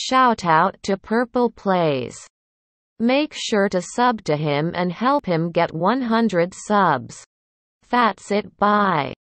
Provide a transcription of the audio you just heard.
Shout out to Purple Playz. Make sure to sub to him and help him get 100 subs. That's it bye.